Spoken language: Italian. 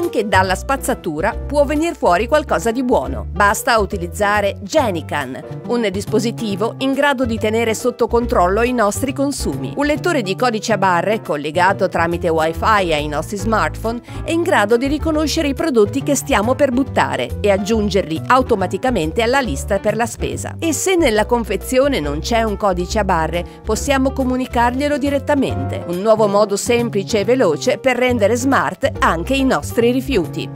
anche dalla spazzatura può venire fuori qualcosa di buono. Basta utilizzare Genican, un dispositivo in grado di tenere sotto controllo i nostri consumi. Un lettore di codice a barre collegato tramite wifi ai nostri smartphone è in grado di riconoscere i prodotti che stiamo per buttare e aggiungerli automaticamente alla lista per la spesa. E se nella confezione non c'è un codice a barre, possiamo comunicarglielo direttamente. Un nuovo modo semplice e veloce per rendere smart anche i nostri rifiuti.